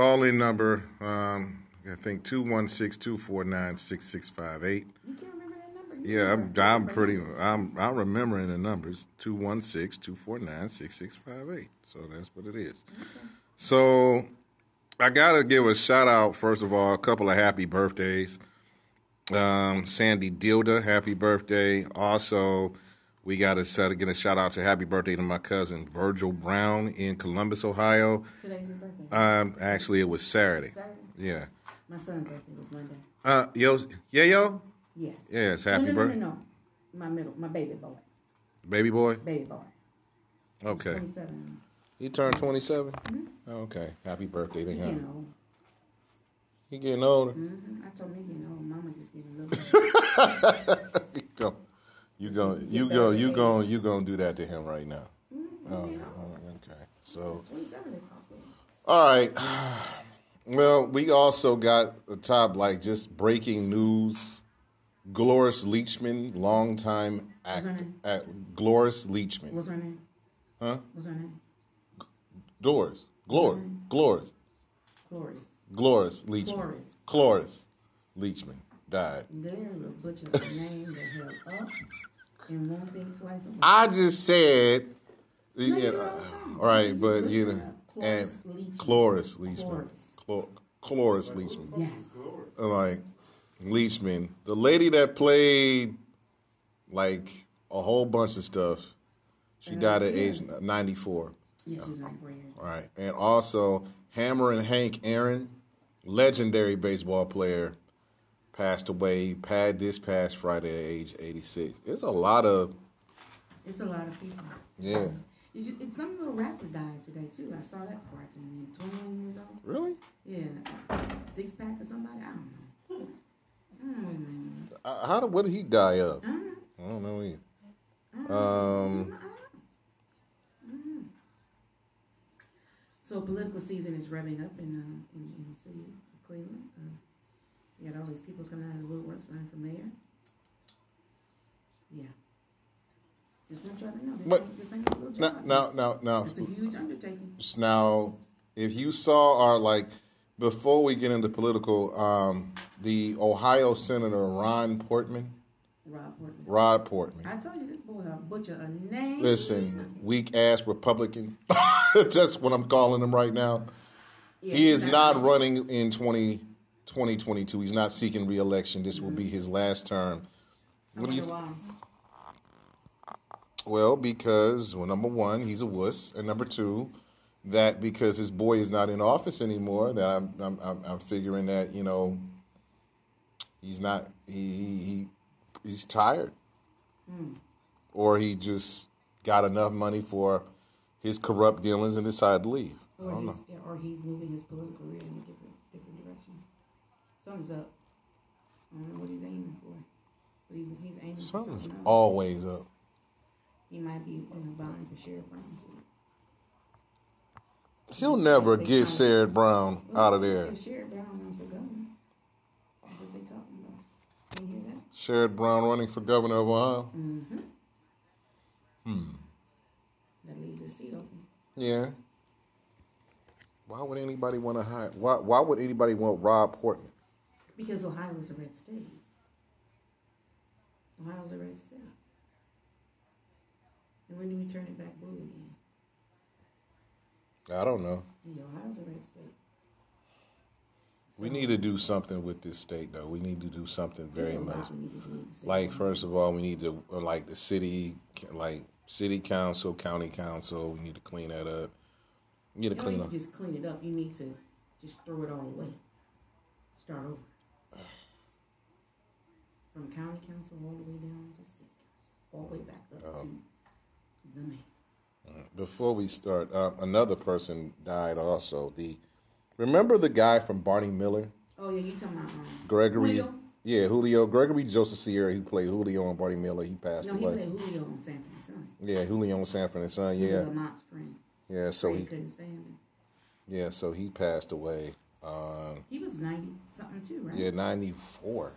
Call in number, um, I think 216 249 6658. You can't remember that number? You Yeah, I'm, I'm pretty. I'm, I'm remembering the numbers 216 249 6658. So that's what it is. So I got to give a shout out, first of all, a couple of happy birthdays. Um, Sandy Dilda, happy birthday. Also, we got to set, get a shout out to happy birthday to my cousin Virgil Brown in Columbus, Ohio. Today's his birthday. Um, actually, it was Saturday. Saturday? Yeah. My son's birthday was Monday. Uh, yo, yeah, yo, Yes. yes, No, happy no, no, birthday, no, no. My middle, my baby boy. baby boy. Baby boy. Okay, 27. he turned twenty-seven. Okay, happy birthday to He him. getting old. He getting older. hmm I told him he getting old. Mama just getting a little. You go, you go, you go, you age. go, you gonna do that to him right now. Mm-hmm. Oh, oh, okay. So, 27 is popular. all right. Well, we also got the top like just breaking news. Gloris Leachman, longtime act, Gloris Leachman, What's her name? huh? What's her name? Doris, Glory. Gloris, Gloris. Gloris Leachman. Cloris Leachman died. There will butcher the name the hell up and one thing twice. a. I just said, No, you know, do it all the time. all right, You but you know, and Cloris Leachman. Cloris. Cloris Leachman, Yes. like Leachman, the lady that played like a whole bunch of stuff. She uh, died at yeah. age ninety four. Yeah, she's like. All right, and also Hammer and Hank Aaron, legendary baseball player, passed away. Pad this past Friday at age eighty six. It's a lot of It's a lot of people. yeah. Did you, it, some little rapper died today too. I saw that before I came in. 21 years old. Really? Yeah, six pack or somebody. I don't know. Mm. Uh, how did what did he die of? I don't know. I don't know either. I don't know. Um, Mhm. So political season is revving up in uh, in, in the city of Cleveland. Uh, you got all these people coming out of the woodworks running for mayor. Yeah. Just want y'all to know this, But- this ain't a little now, job. now, now, now, It's a huge undertaking. now, if you saw our like before we get into political, um, the Ohio Senator Ron Portman, Rob Portman. Rod Portman. I told you this boy a butcher a name. Listen, weak ass Republican. That's what I'm calling him right now. Yeah, He is he's not running in 20, 2022. He's not seeking reelection. This will be his last term. What do you? Well, because well, number one, he's a wuss, and number two, that because his boy is not in office anymore, that I'm I'm I'm, I'm figuring that you know he's not he he, he he's tired, hmm. or he just got enough money for his corrupt dealings and decided to leave. I Or don't he's, know. yeah, or he's moving his political career in a different different direction. Something's up. I don't know what he's aiming for. But he's, he's aiming Something's something always up. He might be you know, vying for Sherrod Brown's seat. He'll never get Sarah Brown out of there. Sherrod Brown for governor. That's what they talking about. You hear that? Sherrod Brown running for governor of Ohio. Mm-hmm. That leaves his seat open. Yeah. Why would anybody want to hire? Why Why would anybody want Rob Portman? Because Ohio is a red state. Ohio's a red state. And when do we turn it back blue again? I don't know. Yeah, Ohio's a red state. We need to do something with this state, though. We need to do something very There's a lot much. we need to do with the state. Like first of all, we need to uh, like the city, like city council, county council. We need to clean that up. We need to you don't clean up. just clean it up. You need to just throw it all away. Start over. From county council all the way down to city council, all the way back up to the mayor. Before we start, uh, another person died also. The remember the guy from Barney Miller, Oh yeah, you talking about um, Gregory? Julio? Yeah, Julio. Gregory Joseph Sierra, who played Julio on Barney Miller. He passed away. No, he played Julio on Sanford and Son. Yeah, Julio on Sanford and Son. Yeah, Lamont's friend. yeah. So he he, couldn't stand him. yeah, so he passed away. Um, He was ninety something too, right? yeah, ninety four.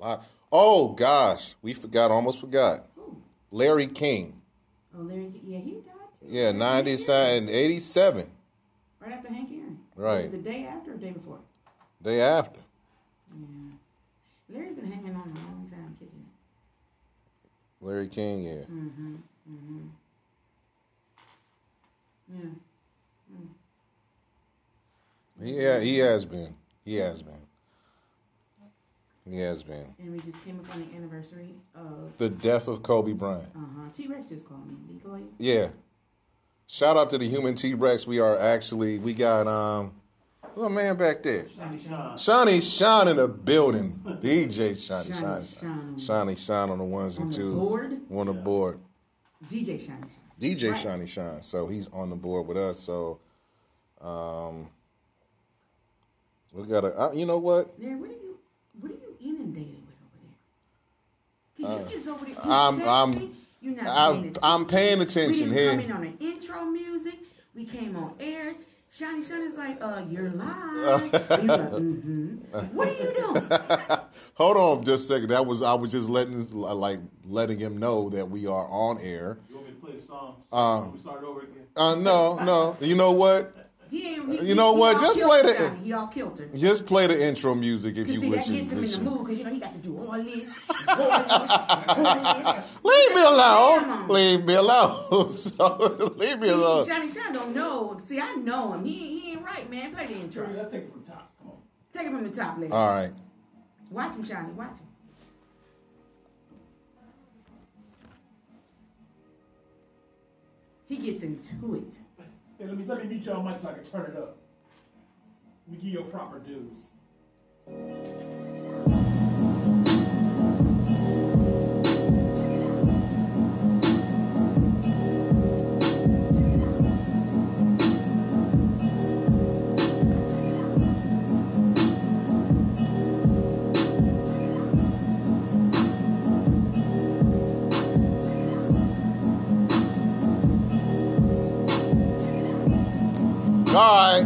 A lot. Oh gosh, we forgot. Almost forgot. Who? Larry King. Oh, Larry. Yeah, he died too. Yeah, Right after Hank Aaron. seven, eighty seven. Right after Hank Aaron. Right. the day after or day before? Day after. Yeah. Larry's been hanging on a long time, kicking it. Larry King, yeah. Mm-hmm. Mm-hmm. Yeah. He, he has been. He has been. He has been. And we just came up on the anniversary of The death of Kobe Bryant. uh-huh. T Rex just called me. Did he call you? Yeah. Shout out to the human T Rex. We are actually we got um little man back there. Shiny Sean. Shawnee Shine in the building. DJ Shawnee Shawnee Shine. Shine. Shawnee Shine on the ones On and the twos. board? On the board. DJ Shiny Shine. DJ Right. Shawnee Shine. So he's on the board with us. So um we gotta uh, you know what? Larry, what are you what are you inundated with over there? Cause you just over there. Uh, I'm- I'm- you're not I'm- paying attention. I'm paying attention we here. didn't come in on the intro music. We came on air. Shiny Shine is like, uh, you're live. you like, mm-hmm. What are you doing? Hold on just a second. That was I was just letting like letting him know that we are on air. You want me to play the song? Um, we start over again? Uh no, no. You know what? He ain't. He, You know he what? all Just play the- Shiny. He all kilter. Just play the intro music if you see, wish that gets him in the mood. Cause you know he got to do all this, all this, all this. Leave me alone. Leave me alone. so leave me alone. Shiny Shine don't know. See, I know him. He, he ain't right, man. Play the intro. Let's take it from the top. Come on. Take it from the top, lady. All right. Watch him, Shiny. Watch him. He gets into it. Hey, let me let me meet y'all mic so I can turn it up. We give you proper dues. All right.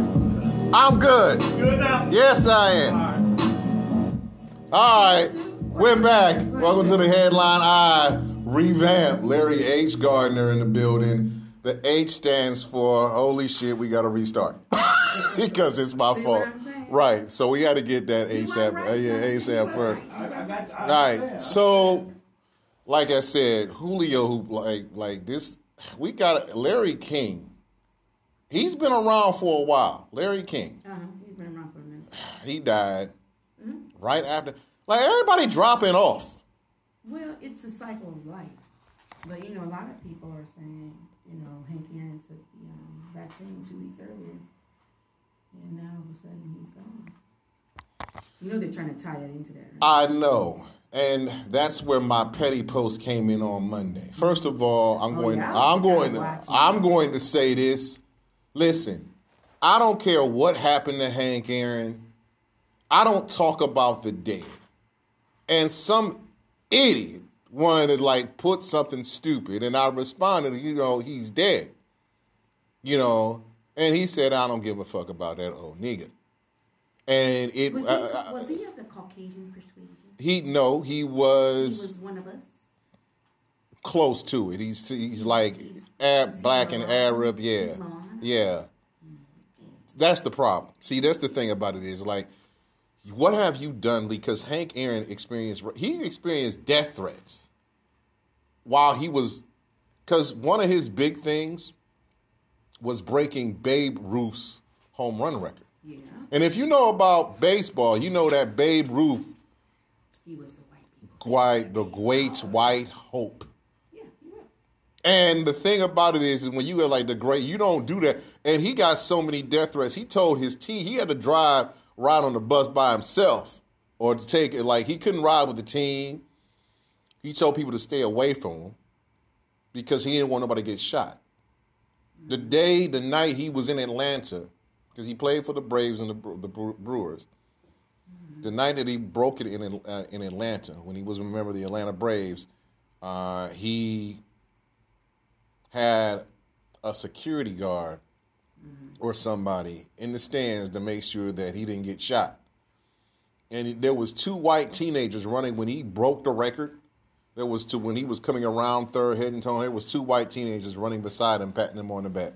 I'm good. Good now. Yes, I am. All right. We're back. Welcome to the headline Eye revamp. Larry H. Gardner in the building. The H stands for holy shit, we got to restart because it's my See fault. what I'm saying? Right. So we got to get that You ASAP. right, uh, yeah, son. ASAP right. first. I, I got you. I All right. So, like I said, Julio, who like like this, we got Larry King. He's been around for a while. Larry King. Uh-huh. He's been around for a minute. He died Mm-hmm. right after. Like everybody dropping off. Well, it's a cycle of life. But, you know, a lot of people are saying, you know, Hank Aaron took the um, vaccine two weeks earlier. And now all of a sudden he's gone. You know they're trying to tie that into that. Right? I know. And that's where my petty post came in on Monday. First of all, I'm Oh, going yeah, I'm going to. I'm going to say this. Listen, I don't care what happened to Hank Aaron. I don't talk about the dead. And some idiot wanted to like put something stupid and I responded, you know, he's dead. You know, and he said, I don't give a fuck about that old nigga. And it Was he, uh, was he of the Caucasian persuasion? he no, he was. He was, one of us. close to it. He's he's like Arab, black and Arab, yeah. Yeah. That's the problem. See, that's the thing about it is like, what have you done? Because Hank Aaron experienced he experienced death threats while he was, because one of his big things was breaking Babe Ruth's home run record. Yeah. And if you know about baseball, you know that Babe Ruth, He was the white the great white hope. And the thing about it is, is when you are like the great, you don't do that. And he got so many death threats. He told his team he had to drive ride on the bus by himself, or to take it like he couldn't ride with the team. He told people to stay away from him because he didn't want nobody to get shot. The day, the night he was in Atlanta, because he played for the Braves and the, the Bre- Brewers. The night that he broke it in uh, in Atlanta, when he was a member of the Atlanta Braves, uh, he had a security guard mm-hmm. or somebody in the stands to make sure that he didn't get shot. And there was two white teenagers running when he broke the record. There was two when he was coming around third, heading toward. There was two white teenagers running beside him, patting him on the back.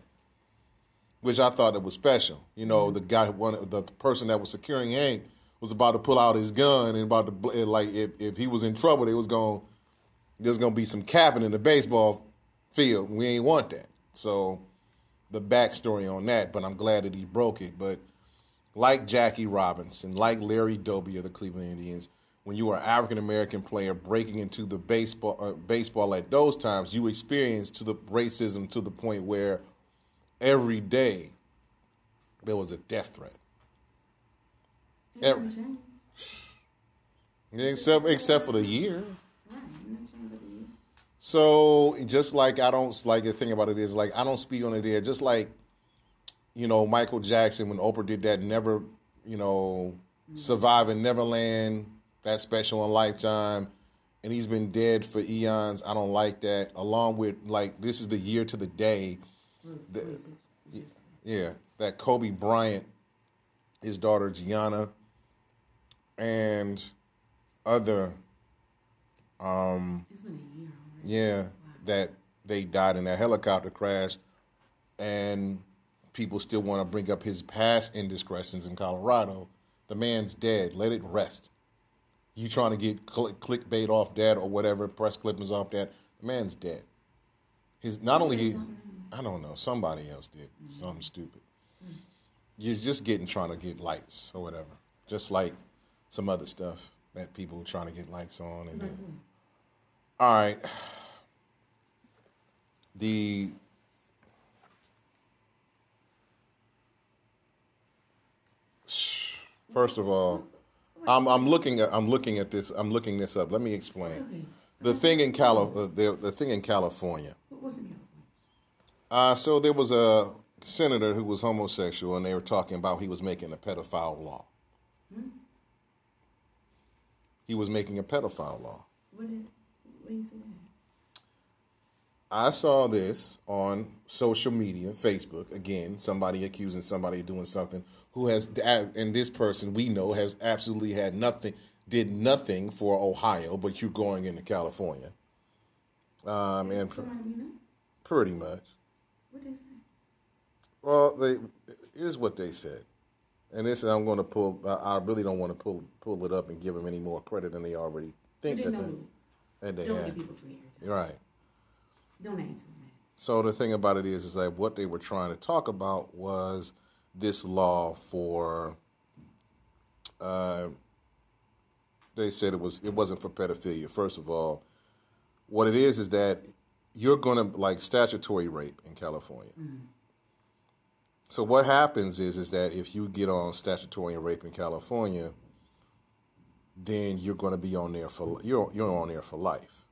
which I thought it was special. You know, mm-hmm. the guy, one, the person that was securing Hank was about to pull out his gun and about to like if if he was in trouble, they was going there's gonna be some capping in the baseball field. We ain't want that. So the backstory on that, but I'm glad that he broke it. But like Jackie Robinson, like Larry Doby of the Cleveland Indians, when you are an African American player breaking into the baseball uh, baseball at those times, you experience to the racism to the point where every day there was a death threat. Every-. Except except for the year. Right. it hasn't changed over the years. So just like I don't like the thing about it is like I don't speak on it there. Just like you know Michael Jackson when Oprah did that never you know mm-hmm. surviving Neverland that special in Lifetime, and he's been dead for eons. I don't like that. Along with like this is the year to the day. Mm, the- yeah, that Kobe Bryant, his daughter Gianna, and other It's been a year already. Yeah, that they died in that helicopter crash, and people still want to bring up his past indiscretions in Colorado. The man's dead. Let it rest. You trying to get cl- clickbait off that or whatever, press clippings off that? The man's dead. His not only he, I don't know, somebody else did something stupid. You're just getting trying to get likes or whatever, just like some other stuff that people trying to get likes on and then. Mm-hmm. All right. The first of all, I'm I'm looking at I'm looking at this I'm looking this up. Let me explain. The thing in Cali- uh, the, the thing in California. What was in California? Uh, so there was a senator who was homosexual, and they were talking about he was making a pedophile law. He was making a pedophile law. What did? I saw this on social media, Facebook. Again, somebody accusing somebody of doing something who has, and this person we know has absolutely had nothing, did nothing for Ohio, but you're going into California. Um, and pr- Somebody we know? pretty much. What they say? Well, they here's what they said, and this I'm going to pull. I I really don't want to pull pull it up and give them any more credit than they already think that they. That they Don't give people free air. Right. Don't answer that. So the thing about it is, is that what they were trying to talk about was this law for. Uh, they said it was it wasn't for pedophilia. First of all, what it is is that you're going to like statutory rape in California. So what happens is is that if you get on statutory rape in California, then you're going to be on there for you're you're on there for life.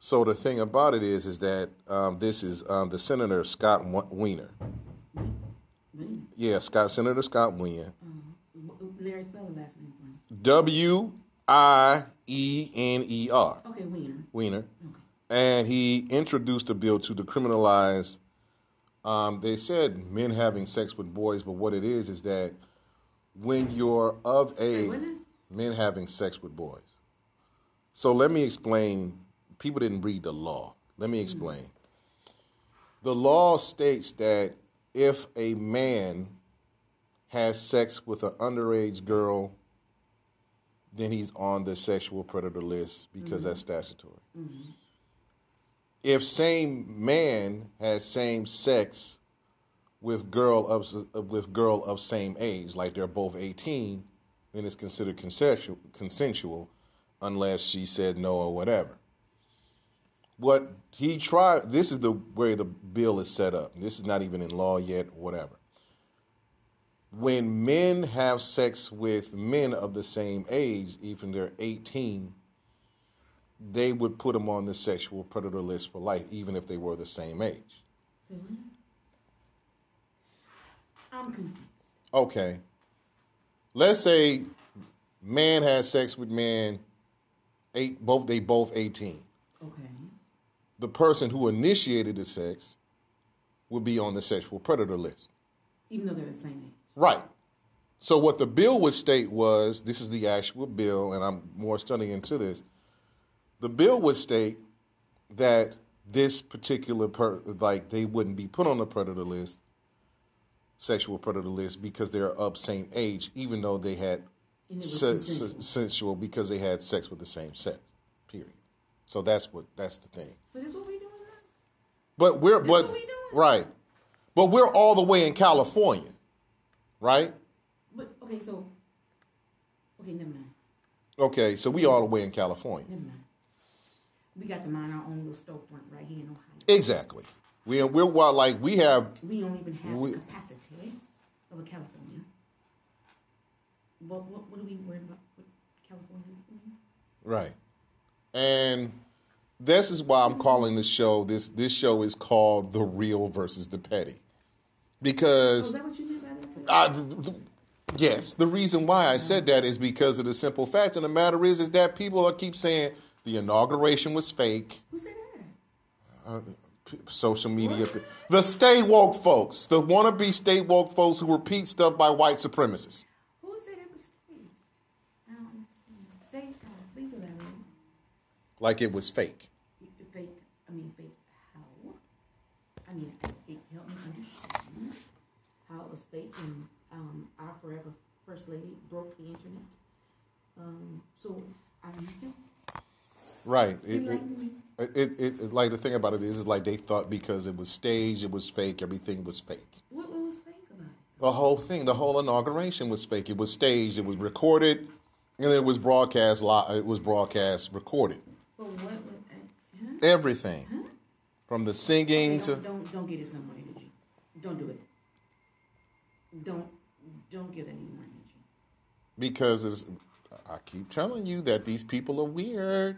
So the thing about it is, is that um, this is um, the Senator Scott. When? Yeah, Scott Senator Scott Wiener. Wh- Larry, spell the last name for me. W I E N E R. Okay, Wiener. Wiener. And he introduced a bill to decriminalize. Um, they said men having sex with boys, but what it is is that when you're of age? Men having sex with boys. So let me explain. People didn't read the law. Let me explain. The law states that if a man has sex with an underage girl, then he's on the sexual predator list because that's mm-hmm. statutory. Mm-hmm. If same man has same sex with girl of with girl of same age, like they're both eighteen, then it's considered consensual, consensual unless she said no or whatever. What he tried, this is the way the bill is set up. This is not even in law yet, whatever. When men have sex with men of the same age, even they're 18, they would put them on the sexual predator list for life, even if they were the same age. I'm confused. Okay. Let's say man has sex with man, eight both they both 18. Okay. The person who initiated the sex would be on the sexual predator list. Even though they're the same age. Right. So what the bill would state was this is the actual bill, and I'm more studying into this. The bill would state that this particular per like they wouldn't be put on the predator list sexual predator list because they're of same age, even though they had se- se- sensual because they had sex with the same sex. Period. So that's what that's the thing. So this what we doing now? But we're That's but we right, but we're all the way in California, right? But okay, so okay, never mind. Okay, so we all the way in California. Never mind. We got to mind our own little storefront right here in Ohio. Exactly. We we're well, like we have We don't even have We- capacity California. What what what are we worried about with California? Right. And this is why I'm calling this show this this show is called The Real versus the Petty. Oh, Because is that what you mean by that? I, yes, the reason why I said that is because of the simple fact and the matter is is that people are keep saying the inauguration was fake. Who said that? Uh, social media, the stay woke folks, the wannabe stay woke folks who were repeat stuff by white supremacists. Who said it was staged? I don't understand. Staged how? Please elaborate. Like it was fake. Fake. I mean, fake how? I mean, it helped me understand how it was fake and um, our forever first lady broke the internet. Um, so I understand. Right. It, it. It, it, it- like the thing about it is, is like they thought because it was staged, it was fake, everything was fake. What, what was fake about it? The whole thing, the whole inauguration was fake. It was staged, it was recorded, and it was broadcast live. It was broadcast recorded. But what? uh, huh? Everything, from the singing Don't, to don't don't get us no more energy. Don't do it. Don't don't give any more energy. because it's, I keep telling you that these people are weird.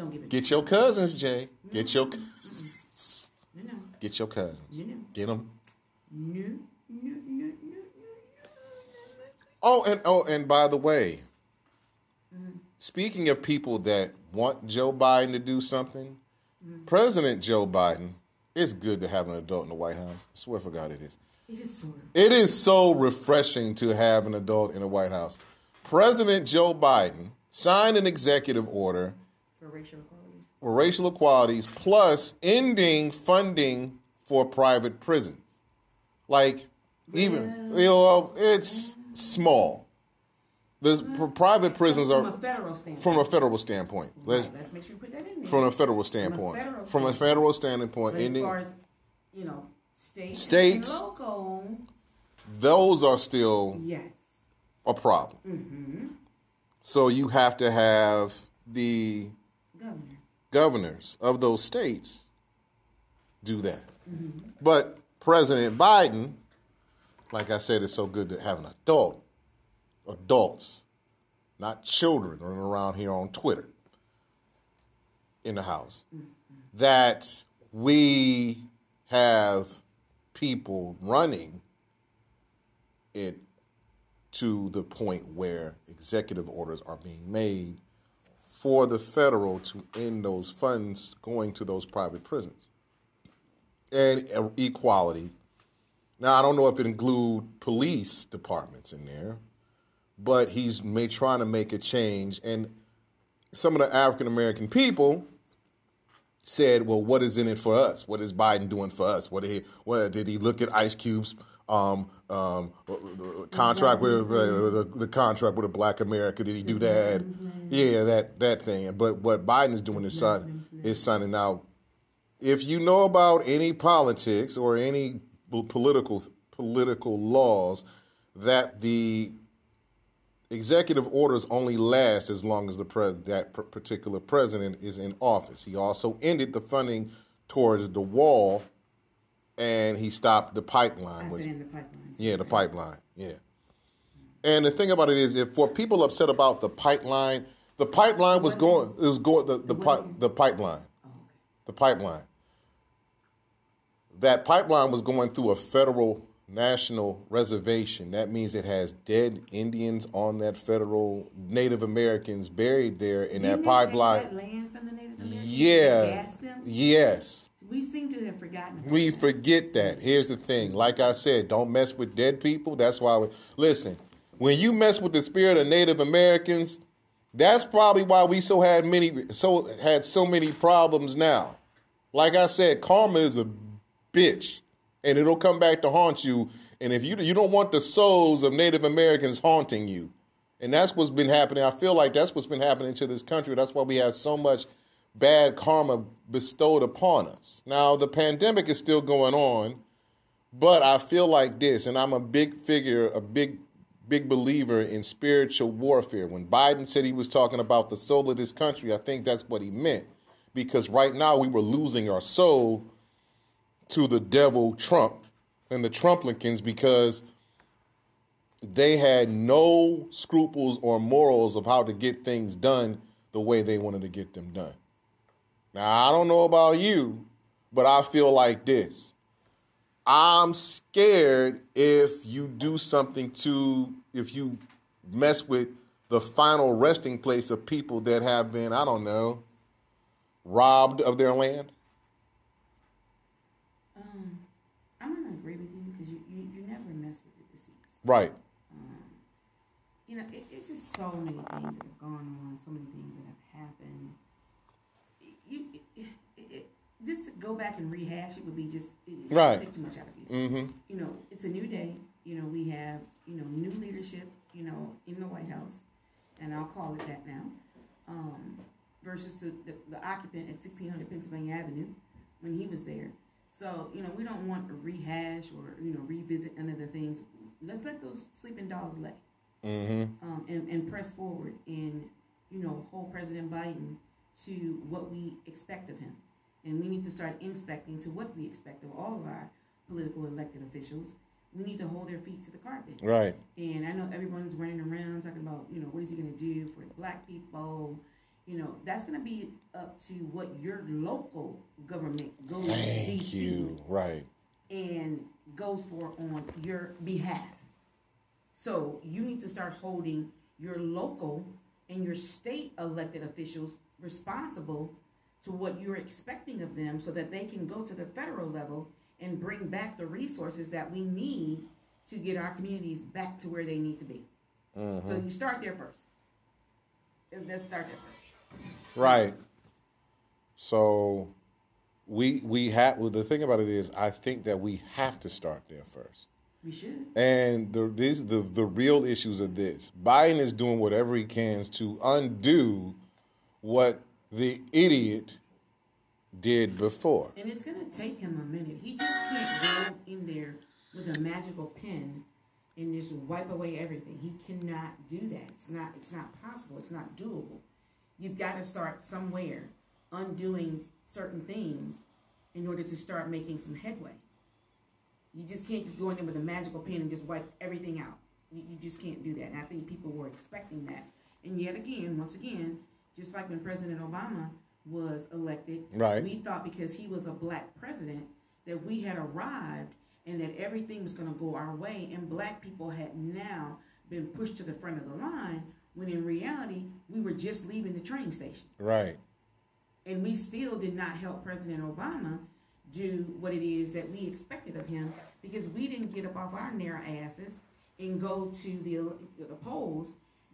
Don't give it. Get your cousins, Jay. Get your cousins. no no Get your cousins. Yeah. Get them. no no no no no. Oh, and oh, and by the way, mm-hmm. speaking of people that want Joe Biden to do something, mm-hmm. President Joe Biden, it's good to have an adult in the White House. I swear for God, it is. It's just sort of. It is so refreshing to have an adult in the White House. President Joe Biden signed an executive order racial equalities. for racial equalities plus ending funding for private prisons. Like, even, you know, it's small. The pr- private prisons From a are federal standpoint. from a federal standpoint. Let's, Right, let's make sure we put that in there. from a federal standpoint. federal From a federal standpoint, but as ending far as you know, state States. and local, those are still yes. a problem. Mm-hmm. So you have to have the Governor. governors of those states do that. But President Biden, like I said, it's so good to have an adult, adults, not children running around here on Twitter in the House, that we have people running it to the point where executive orders are being made for the federal to end those funds going to those private prisons and equality. Now I don't know if it include police departments in there, but he's may, trying to make a change. And some of the African American people said, "Well, what is in it for us? What is Biden doing for us? What did he? What did he look at Ice Cube's um, um, contract with uh, the, contract with a Black America? Did he do that? Yeah, that that thing. But what Biden is doing is sign, is signing out. If you know about any politics or any political political laws, that the executive orders only last as long as the pres- that particular president is in office. He also ended the funding towards the wall, and he stopped the pipeline. I which- in the pipeline. yeah, the pipeline. Yeah. And the thing about it is, if for people upset about the pipeline, the pipeline was going. It was going the the, pi- the pipeline, Oh, okay. the pipeline. That pipeline was going through a federal national reservation. That means it has dead Indians on that federal Native Americans buried there in Didn't that pipeline. that land from the Native Americans? Yeah. Yes. We seem to have forgotten. We forget that. Here's the thing. Like I said, don't mess with dead people. That's why we listen. When you mess with the spirit of Native Americans, that's probably why we so had many so had so many problems now. Like I said, karma is a bitch, and it'll come back to haunt you And if you you don't want the souls of Native Americans haunting you, and that's what's been happening. I feel like that's what's been happening to this country. That's why we have so much bad karma bestowed upon us. Now the pandemic is still going on, but I feel like this, and I'm a big figure, a big big believer in spiritual warfare. When Biden said he was talking about the soul of this country, I think that's what he meant. Because right now we were losing our soul to the devil Trump and the Trumplicans because they had no scruples or morals of how to get things done the way they wanted to get them done. Now, I don't know about you, but I feel like this. I'm scared if you do something to, if you mess with the final resting place of people that have been, I don't know, robbed of their land. Um, I'm gonna agree with you because you, you, you never mess with the deceased. Right. Um, you know, it, it's just so many things that have gone on, so many things that have happened. You, it, it, it, just to go back and rehash it would be just it, Right. Too much out of you. Mm-hmm. You know, it's a new day. You know, we have you know new leadership. You know, in the White House, and I'll call it that now. Um, versus the, the, the occupant at 1600 Pennsylvania Avenue when he was there. So, you know, we don't want to rehash or, you know, revisit any of the things. Let's let those sleeping dogs lay Mm-hmm. um, and, and press forward and, you know, hold President Biden to what we expect of him. And we need to start inspecting to what we expect of all of our political elected officials. We need to hold their feet to the carpet. Right. And I know everyone's running around talking about, you know, what is he going to do for black people? You know, that's going to be up to what your local government goes Thank DC you. Right. and goes for on your behalf. So you need to start holding your local and your state elected officials responsible to what you're expecting of them so that they can go to the federal level and bring back the resources that we need to get our communities back to where they need to be. Mm-hmm. So you start there first. Let's start there first. Right. So we we have well, the thing about it is I think that we have to start there first. We should. And the these the the real issues of this. Biden is doing whatever he can to undo what the idiot did before. And it's gonna take him a minute. He just can't go in there with a magical pen and just wipe away everything. He cannot do that. It's not it's not possible. It's not doable. You've got to start somewhere undoing certain things in order to start making some headway. You just can't just go in there with a magical pen and just wipe everything out. You, you just can't do that. And I think people were expecting that. And yet again, once again, just like when President Obama was elected, Right. we thought because he was a black president that we had arrived and that everything was going to go our way, and black people had now been pushed to the front of the line. When in reality, we were just leaving the train station, Right. and we still did not help President Obama do what it is that we expected of him because we didn't get up off our narrow asses and go to the the polls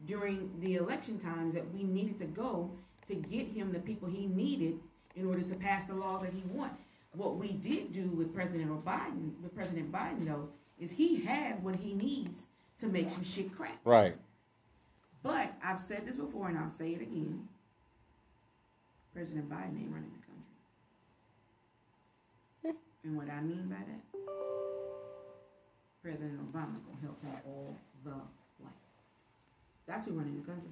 during the election times that we needed to go to get him the people he needed in order to pass the laws that he wanted. What we did do with President Biden, with President Biden though, is he has what he needs to make some shit crack. Right. But I've said this before and I'll say it again. President Biden ain't running the country. and what I mean by that, President Obama gonna help him all the. That's who running the country.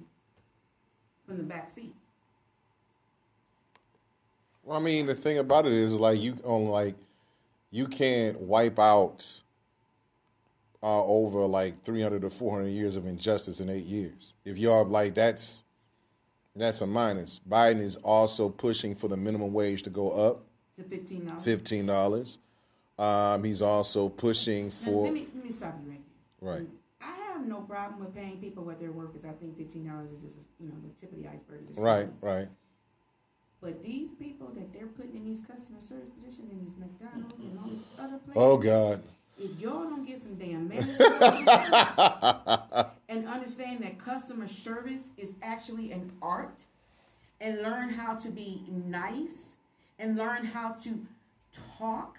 From the back seat. Well, I mean, the thing about it is, like you on like you can't wipe out uh, over like three hundred or four hundred years of injustice in eight years. If you're like that's that's a minus. Biden is also pushing for the minimum wage to go up To fifteen dollars. fifteen dollars. Um, he's also pushing for let me let me stop you right there. right. Have no problem with paying people what they're worth because I think fifteen dollars is just you know the tip of the iceberg. Right, right. But these people that they're putting in these customer service positions in these McDonald's and all these other places, Oh God. if y'all don't get some damn manners and understand that customer service is actually an art and learn how to be nice and learn how to talk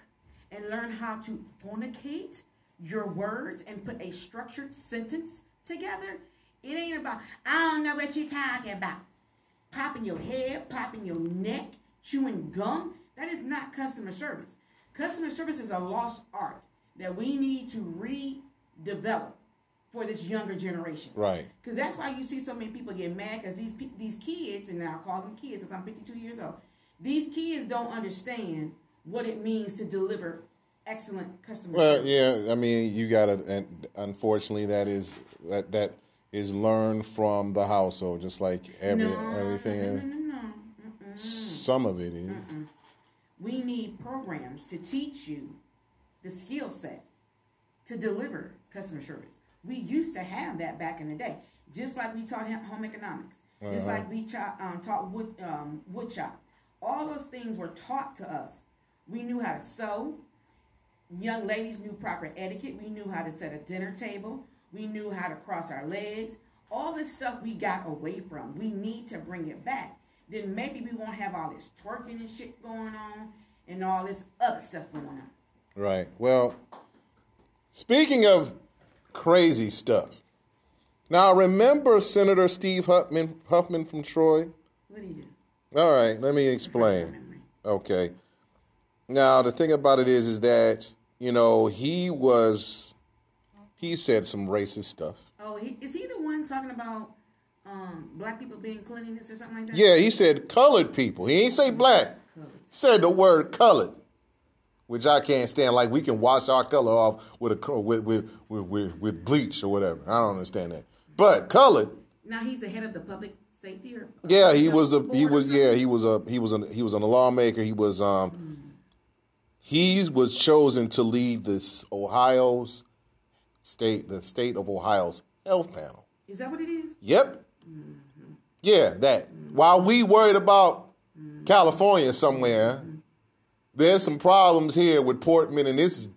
and learn how to fornicate your words and put a structured sentence together, it ain't about, I don't know what you're talking about. Popping your head, popping your neck, chewing gum. That is not customer service. Customer service is a lost art that we need to redevelop for this younger generation. Right. Because that's why you see so many people get mad because these these kids, and I'll call them kids because I'm 52 years old. These kids don't understand what it means to deliver excellent customer Well, service. yeah, I mean, you got to, and unfortunately, that is that that is learned from the household, just like every no, everything. No, no, no. Mm-mm. Some of it is. We need programs to teach you the skill set to deliver customer service. We used to have that back in the day, just like we taught home economics, just Uh-huh. like we taught, um, taught wood um, wood shop. All those things were taught to us. We knew how to sew. Young ladies knew proper etiquette. We knew how to set a dinner table. We knew how to cross our legs. All this stuff we got away from. We need to bring it back. Then maybe we won't have all this twerking and shit going on and all this other stuff going on. Right. Well, speaking of crazy stuff, now remember Senator Steve Huffman, Huffman from Troy? What do you do? All right, let me explain. Okay. Now the thing about it is, is that you know he was, he said some racist stuff. Oh, he, is he the one talking about um, black people being cleanliness or something like that? Yeah, he said colored people. He ain't say black. He said the word colored, which I can't stand. Like we can wash our color off with a with with with, with, with bleach or whatever. I don't understand that. But colored, Now he's the head of the public safety or yeah, he was the he was yeah he was a he was a he was a lawmaker. He was um he was chosen to lead this Ohio's state the state of Ohio's health panel. Is that what it is? Yep. Mm-hmm. Yeah, that. While we worried about mm-hmm. California somewhere, mm-hmm. there's some problems here with Portman and this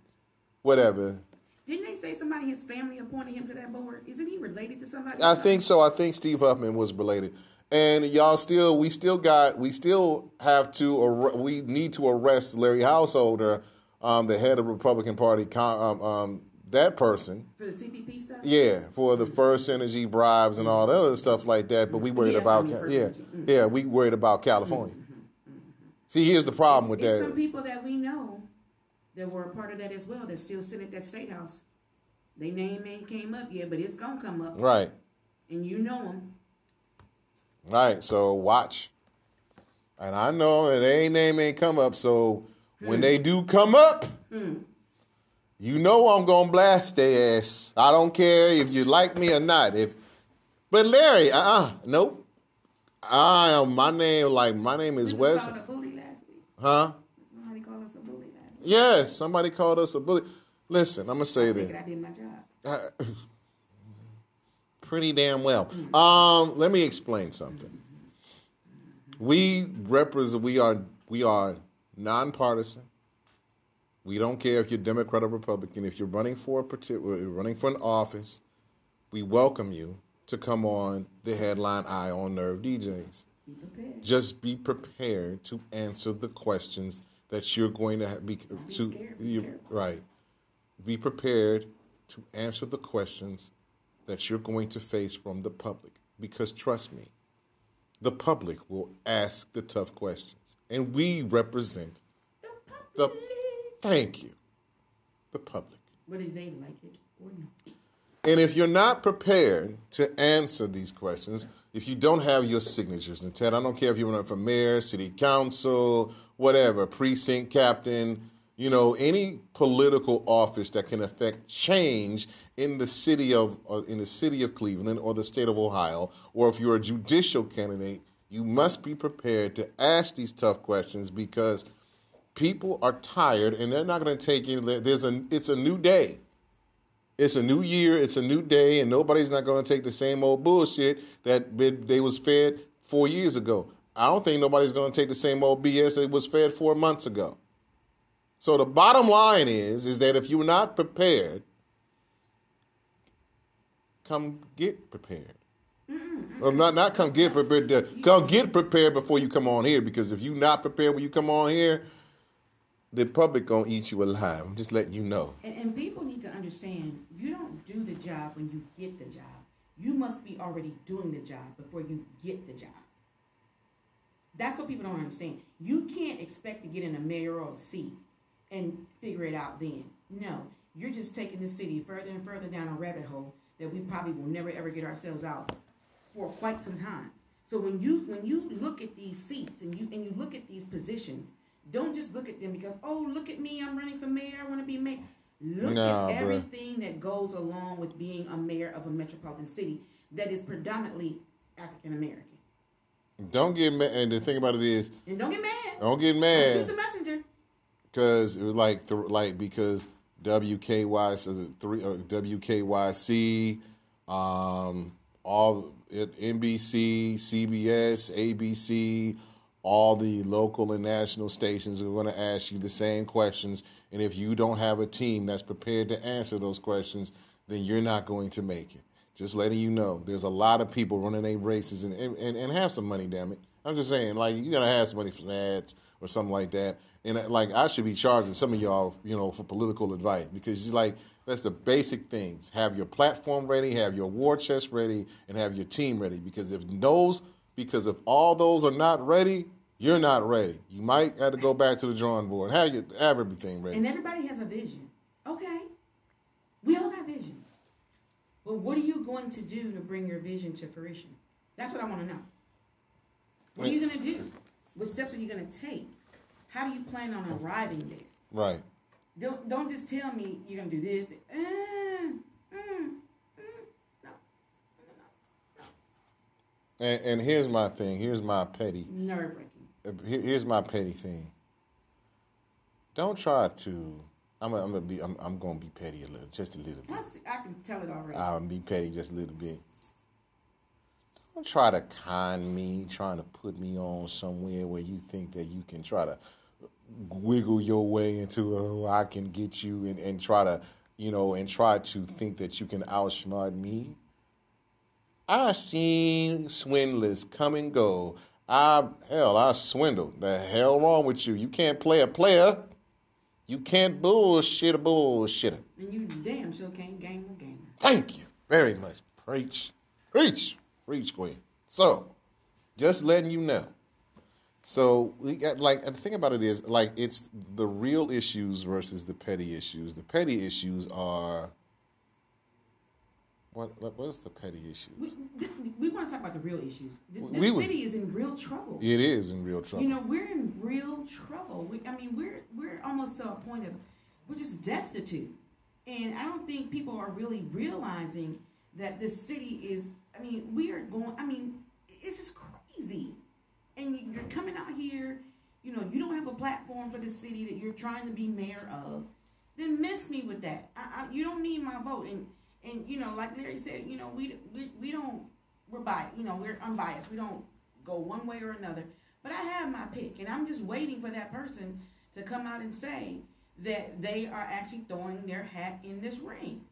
whatever. Didn't they say somebody his family appointed him to that board? Isn't he related to somebody? I think so. I think Steve Huffman was related. And y'all still, we still got, we still have to, ar- we need to arrest Larry Householder, um, the head of Republican Party, con- um, um, that person. for the CPP stuff. Yeah, for the FirstEnergy bribes and all that other stuff like that. But we worried Yeah, about, Ca- yeah, Energy. Mm. yeah, we worried about California. See, here's the problem with that. it's some people that we know that were a part of that as well that still sit at that state house. Their name ain't came up yet, but it's gonna come up, Right, and you know them. Right. So watch. And I know that their name ain't come up. So when they do come up, you know I'm gonna blast their ass. I don't care if you like me or not. If, but Larry, uh, uh nope. I am. My name, like my name is We Wes. called a bully last week. Huh? Somebody called us a bully last week. Yes. Somebody called us a bully. Listen, I'm gonna say I this. I did my job. pretty damn well. Um, let me explain something. We represent. We are. We are nonpartisan. We don't care if you're Democrat or Republican. If you're running for a particular, running for an office, we welcome you to come on the headline Eye on Nerve DJs. Just be prepared to answer the questions that you're going to have, be be to scared, be you, right. Be prepared to answer the questions that you're going to face from the public because trust me, the public will ask the tough questions and we represent the public. thank you. The public. Whether they like it or not. And if you're not prepared to answer these questions, if you don't have your signatures, and Ted, I don't care if you're running for mayor, city council, whatever, precinct captain, you know, any political office that can affect change in the city of uh, in the city of Cleveland or the state of Ohio, or if you're a judicial candidate, you must be prepared to ask these tough questions because people are tired and they're not going to take it. There's a it's a new day. It's a new year, it's a new day, and nobody's not going to take the same old bullshit that they was fed four years ago. I don't think nobody's going to take the same old BS that was fed four months ago. So the bottom line is, is that if you're not prepared, come get prepared. Well, not not come get prepared. Come get prepared before you come on here, because if you're not prepared when you come on here, the public gonna eat you alive. I'm just letting you know. And, and people need to understand understand you don't do the job when you get the job. You must be already doing the job before you get the job. That's what people don't understand. You can't expect to get in a mayoral seat and figure it out then. No, you're just taking the city further and further down a rabbit hole that we probably will never ever get ourselves out for quite some time. So when you when you look at these seats and you and you look at these positions, don't just look at them because oh look at me I'm running for mayor I want to be mayor. Look Nah, at bruh. everything that goes along with being a mayor of a metropolitan city that is predominantly African American. Don't get mad. And the thing about it is, And don't get mad. don't get mad. Because it was like th- like because WKY so three uh, WKYC, um, all it, NBC, CBS, ABC, all the local and national stations are going to ask you the same questions, and if you don't have a team that's prepared to answer those questions, then you're not going to make it. Just letting you know, there's a lot of people running their races and, and, and have some money, damn it. I'm just saying, like, you gotta have some money for ads or something like that. And uh, like, I should be charging some of y'all, you know, for political advice because you like that's the basic things. Have your platform ready, have your war chest ready, and have your team ready. Because if those, because if all those are not ready, you're not ready. You might have to go back to the drawing board. Have your have everything ready. And everybody has a vision. Okay. We all have visions. But what are you going to do to bring your vision to fruition? That's what I want to know. What are you going to do? What steps are you going to take? How do you plan on arriving there? Right. Don't don't just tell me you're going to do this. Uh, mm, mm, no, And, and here's my thing. Here's my petty. nerve here- here's my petty thing. Don't try to. I'm gonna, I'm gonna be. I'm, I'm gonna be petty a little, just a little bit. I, see, I can tell it already. I'll be petty just a little bit. Don't try to con me, trying to put me on somewhere where you think that you can try to wiggle your way into oh I can get you and, and try to you know and try to think that you can outsmart me. I seen swindlers come and go. I hell, I swindled. The hell wrong with you? You can't play a player. You can't bullshit a bullshitter. and you damn sure can't game a gamer. Thank you very much. Preach. Preach. Preach, Queen. So, just letting you know. So we got like the thing about it is like it's the real issues versus the petty issues. The petty issues are what what- what's the petty issue? We, we want to talk about the real issues. The, This We would- city is in real trouble. It is in real trouble. You know, we're in real trouble. We, I mean, we're we're almost to a point of we're just destitute, and I don't think people are really realizing that this city is. I mean, we are going. I mean, it's just crazy, and you- you're coming out here. You know, you don't have a platform for the city that you're trying to be mayor of. Then miss me with that. I, I, you don't need my vote, and and you know, like Larry said, you know, we we, we don't we're biased. You know, we're unbiased. We don't go one way or another. But I have my pick, and I'm just waiting for that person to come out and say that they are actually throwing their hat in this ring.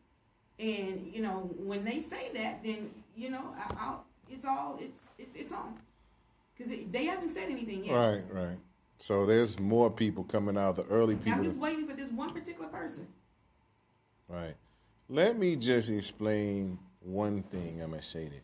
And you know, when they say that, then you know, I, I'll, it's all it's it's it's on because they haven't said anything yet. Right, right. So there's more people coming out. The early people. I'm just waiting for this one particular person. Right. Let me just explain one thing. I'm gonna say this.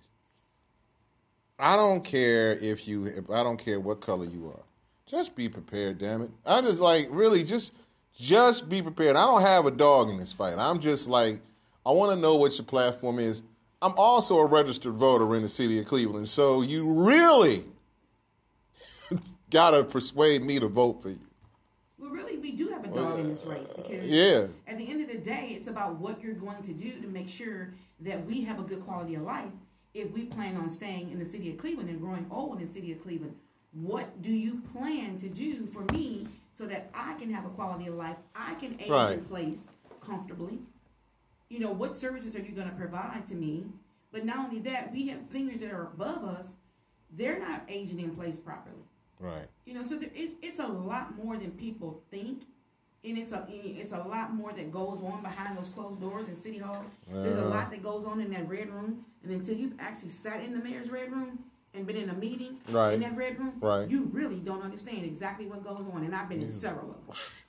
I don't care if you. If I don't care what color you are. Just be prepared. Damn it. I just like really just just be prepared. I don't have a dog in this fight. I'm just like I want to know what your platform is. I'm also a registered voter in the city of Cleveland, so you really gotta persuade me to vote for you. Well, really, we do have a dog in this race because uh, Yeah. at the end of the day, it's about what you're going to do to make sure that we have a good quality of life if we plan on staying in the city of Cleveland and growing old in the city of Cleveland. What do you plan to do for me so that I can have a quality of life? I can age in place comfortably. You know, what services are you going to provide to me? But not only that, we have seniors that are above us. They're not aging in place properly. Right. You know, so there, it's, it's a lot more than people think, and it's a it's a lot more that goes on behind those closed doors in City Hall. There's a lot that goes on in that red room, and until you've actually sat in the mayor's red room and been in a meeting Right. in that red room, Right. you really don't understand exactly what goes on. And I've been in several of them.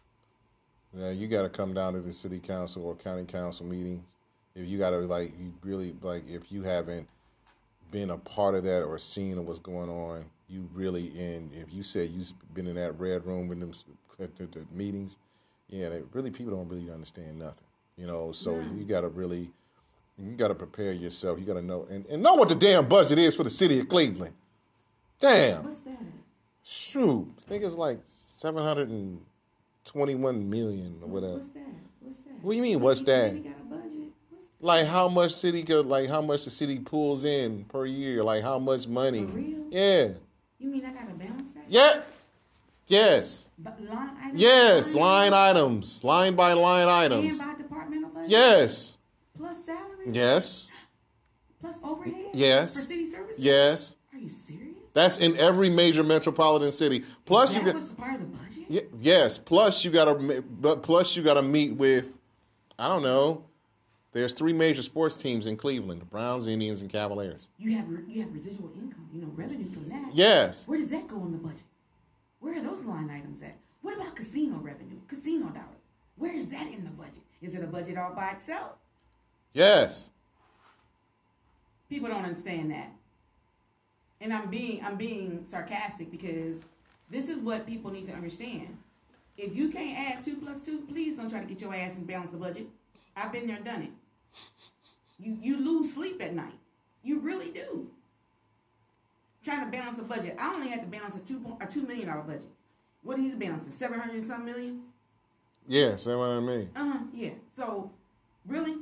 Now you got to come down to the city council or county council meetings. If you got to like, you really like, if you haven't been a part of that or seen what's going on, you really in. If you said you've been in that red room with them at the, the meetings, yeah, they, really people don't really understand nothing. You know, so Yeah. you got to really, you got to prepare yourself. You got to know and, and know what the damn budget is for the city of Cleveland. Damn. What's that? Shoot, I think it's like seven hundred and twenty-one million or whatever. What's that? What's that? What do you mean, what's that? got a budget? Like how much city could, like how much the city pulls in per year, like how much money? Real? Yeah, You mean I gotta balance that? yeah, yes, But line items? yes. Line items, line by line items. And items. by departmental budget? Yes, Plus salary? yes, Plus overhead? Yes. For city services? yes. Are you serious? That's in every major metropolitan city. Plus you get was part of the budget? Ye- yes. Plus you got to, but plus you got to meet with, I don't know. There's three major sports teams in Cleveland: the Browns, Indians, and Cavaliers. You have you have residual income, you know, revenue from that. Yes. Where does that go in the budget? Where are those line items at? What about casino revenue, casino dollars? Where is that in the budget? Is it a budget all by itself? Yes. People don't understand that. And I'm being I'm being sarcastic because this is what people need to understand. If you can't add two plus two, please don't try to get your ass and balance the budget. I've been there, done it. You you lose sleep at night. You really do. Trying to balance a budget. I only had to balance a two a two million dollar budget. What he's balancing? Seven hundred and some million? Yeah. What I mean. Uh huh. Yeah. So, really,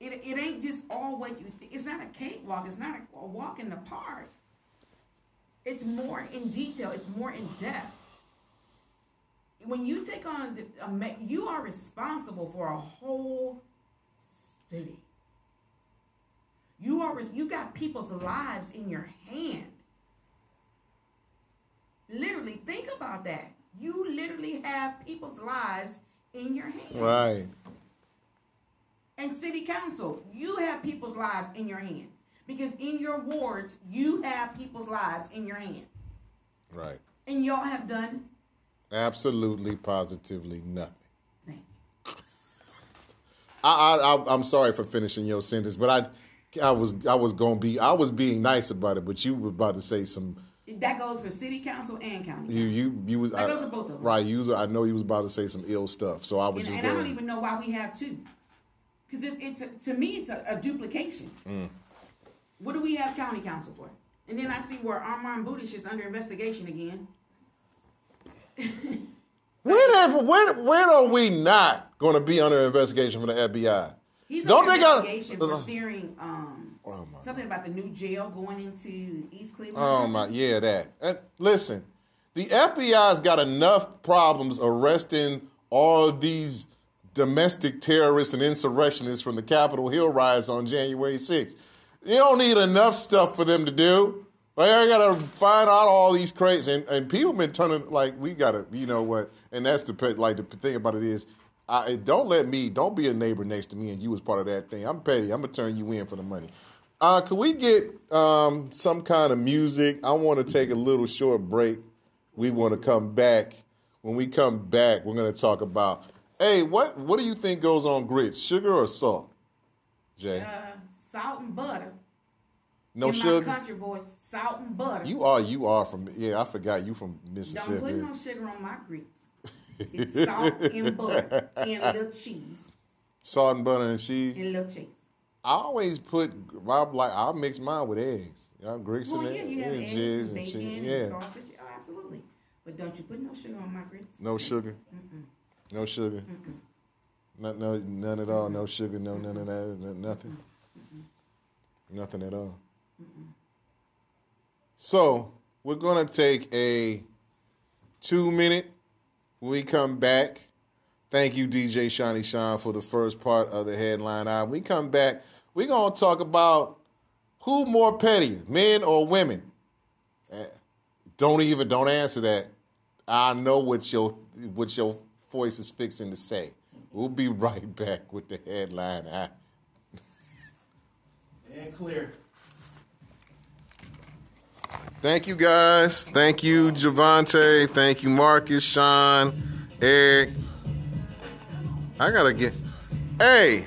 it it ain't just all what you. Th- it's not a cakewalk. It's not a, a walk in the park. It's more in detail. It's more in depth. When you take on, the, a, you are responsible for a whole city. You are. You got people's lives in your hand. Literally, think about that. You literally have people's lives in your hands. Right. And city council, you have people's lives in your hands. Because in your wards, you have people's lives in your hand. Right. And y'all have done Absolutely, positively nothing. I, I, I I'm sorry for finishing your sentence, but I, I was I was gonna be I was being nice about it, but you were about to say some. That goes for city council and county. You you you was That I, goes for both of them. right. You was, I know you was about to say some ill stuff, so I was and, just and I don't even know why we have two. Because it, it's a, to me, it's a, a duplication. Mm. What do we have county council for? And then I see where Armand Budish is under investigation again. Whenever, when, when are we not going to be under investigation from the FBI? He's Don't under they got- investigation for steering um, Oh something about the new jail going into East Cleveland. Oh my, yeah, that. And listen, the FBI's got enough problems arresting all these domestic terrorists and insurrectionists from the Capitol Hill riots on January 6th. You don't need enough stuff for them to do. Like, I gotta find out all these crazy and, and people been turning like we gotta, you know what? And that's the like the thing about it is, I don't let me, don't be a neighbor next to me and you was part of that thing. I'm petty. I'm gonna turn you in for the money. Uh, could we get um, some kind of music? I want to take a little short break. We want to come back. When we come back, we're to talk about. Hey, what what do you think goes on grits? Sugar or salt? Jay, Uh, salt and butter. no In sugar. Country voice, salt and butter. You are you are from yeah. I forgot you from Mississippi. Don't put no sugar on my grits. It's salt and butter and little cheese Salt and butter and cheese. and little cheese. I always put. I like. I mix mine with eggs. You know, grits Well, and yeah, eggs, you have eggs cheese and and bacon and Yeah, sausage. Oh, absolutely. But don't you put no sugar on my grits. no sugar. No sugar. No, no, none at all. No sugar. No, none of that. no- Nothing. Nothing at all. So we're gonna take a two minute. When we come back, thank you, DJ Shiny Shine, for the first part of the headline. When we come back, we're gonna talk about who more petty, men or women. Eh, Don't even don't answer that. I know what your what your voice is fixing to say. We'll be right back with the headline. And clear. Thank you guys. Thank you, Javante. Thank you, Marcus, Sean, Eric. I gotta get. Hey,